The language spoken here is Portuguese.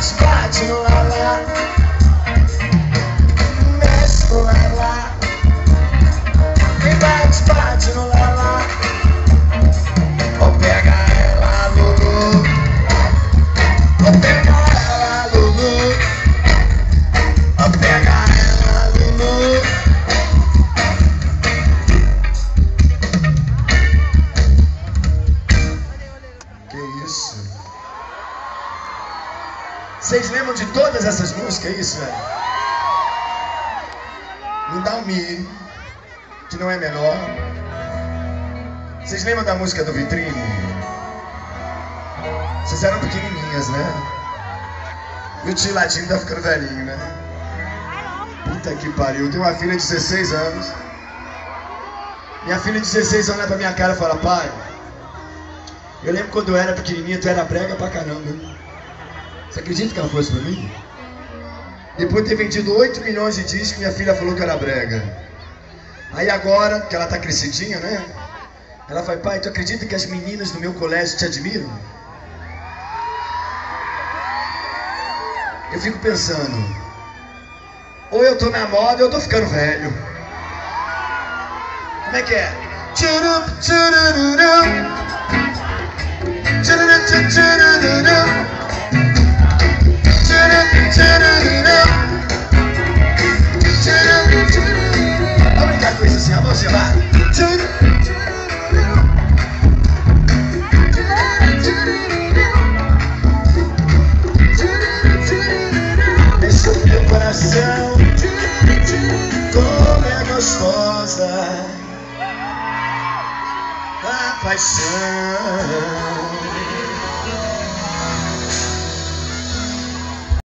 scratching around that Vocês lembram de todas essas músicas, é isso, velho? Me dá um Mi, que não é menor. Vocês lembram da música do Vitrine? Vocês eram pequenininhas, né? E o tio Ladinho tá ficando velhinho, né? Puta que pariu. Eu tenho uma filha de 16 anos. Minha filha de 16 olha pra minha cara e fala, pai, eu lembro quando eu era pequenininha, tu era brega pra caramba. hein? Você acredita que ela fosse pra mim? Depois de ter vendido 8 milhões de discos, minha filha falou que era brega. Aí agora, que ela tá crescidinha, né? Ela fala, pai, tu acredita que as meninas do meu colégio te admiram? Eu fico pensando, ou eu tô na moda ou eu tô ficando velho. Como é que é? coração. Como é gostosa a paixão.